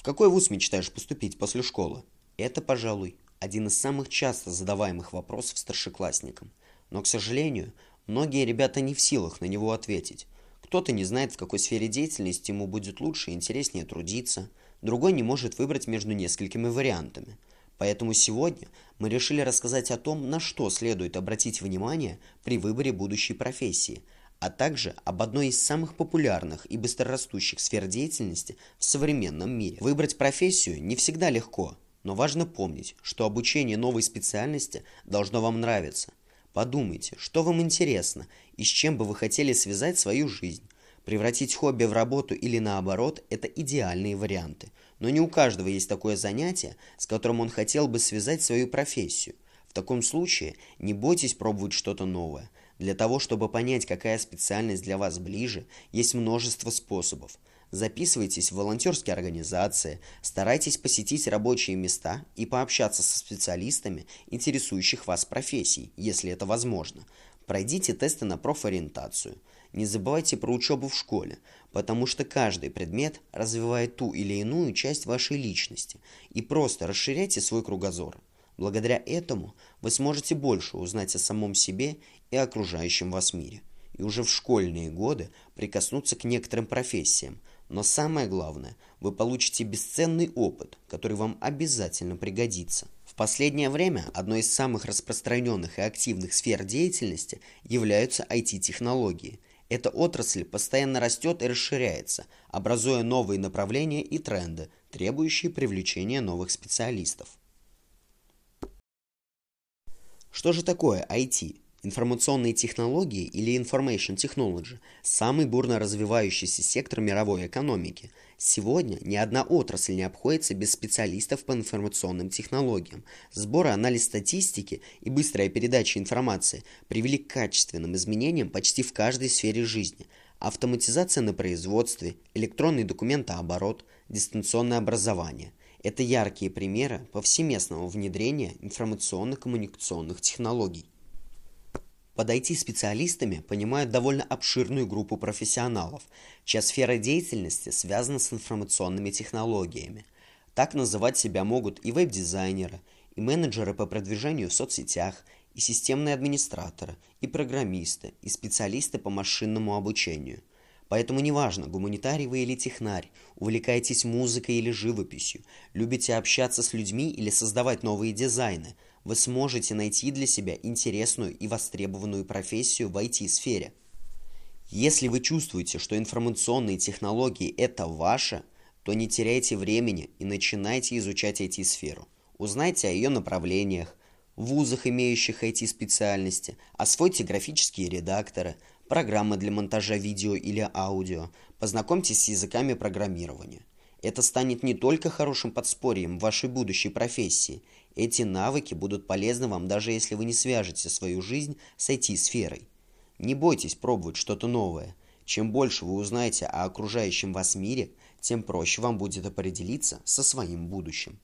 В какой вуз мечтаешь поступить после школы? Это, пожалуй, один из самых часто задаваемых вопросов старшеклассникам. Но, к сожалению, многие ребята не в силах на него ответить. Кто-то не знает, в какой сфере деятельности ему будет лучше и интереснее трудиться, другой не может выбрать между несколькими вариантами. Поэтому сегодня мы решили рассказать о том, на что следует обратить внимание при выборе будущей профессии, а также об одной из самых популярных и быстрорастущих сфер деятельности в современном мире. Выбрать профессию не всегда легко, но важно помнить, что обучение новой специальности должно вам нравиться. Подумайте, что вам интересно и с чем бы вы хотели связать свою жизнь. Превратить хобби в работу или наоборот – это идеальные варианты. Но не у каждого есть такое занятие, с которым он хотел бы связать свою профессию. В таком случае не бойтесь пробовать что-то новое. Для того, чтобы понять, какая специальность для вас ближе, есть множество способов – Записывайтесь в волонтерские организации, старайтесь посетить рабочие места и пообщаться со специалистами, интересующих вас профессий, если это возможно. Пройдите тесты на профориентацию. Не забывайте про учебу в школе, потому что каждый предмет развивает ту или иную часть вашей личности, и просто расширяйте свой кругозор. Благодаря этому вы сможете больше узнать о самом себе и окружающем вас мире. И уже в школьные годы прикоснуться к некоторым профессиям – но самое главное, вы получите бесценный опыт, который вам обязательно пригодится. В последнее время одной из самых распространенных и активных сфер деятельности являются IT-технологии. Эта отрасль постоянно растет и расширяется, образуя новые направления и тренды, требующие привлечения новых специалистов. Что же такое IT? Информационные технологии или Information Technology – самый бурно развивающийся сектор мировой экономики. Сегодня ни одна отрасль не обходится без специалистов по информационным технологиям. Сбор и анализ статистики и быстрая передача информации привели к качественным изменениям почти в каждой сфере жизни. Автоматизация на производстве, электронный документооборот, дистанционное образование – это яркие примеры повсеместного внедрения информационно-коммуникационных технологий. Под IT-специалистами понимают довольно обширную группу профессионалов, чья сфера деятельности связана с информационными технологиями. Так называть себя могут и веб-дизайнеры, и менеджеры по продвижению в соцсетях, и системные администраторы, и программисты, и специалисты по машинному обучению. Поэтому неважно, гуманитарий вы или технарь, увлекаетесь музыкой или живописью, любите общаться с людьми или создавать новые дизайны – вы сможете найти для себя интересную и востребованную профессию в IT-сфере. Если вы чувствуете, что информационные технологии – это ваше, то не теряйте времени и начинайте изучать IT-сферу. Узнайте о ее направлениях, вузах, имеющих IT-специальности, освойте графические редакторы, программы для монтажа видео или аудио, познакомьтесь с языками программирования. Это станет не только хорошим подспорьем в вашей будущей профессии – эти навыки будут полезны вам даже если вы не свяжете свою жизнь с IT-сферой. Не бойтесь пробовать что-то новое. Чем больше вы узнаете о окружающем вас мире, тем проще вам будет определиться со своим будущим.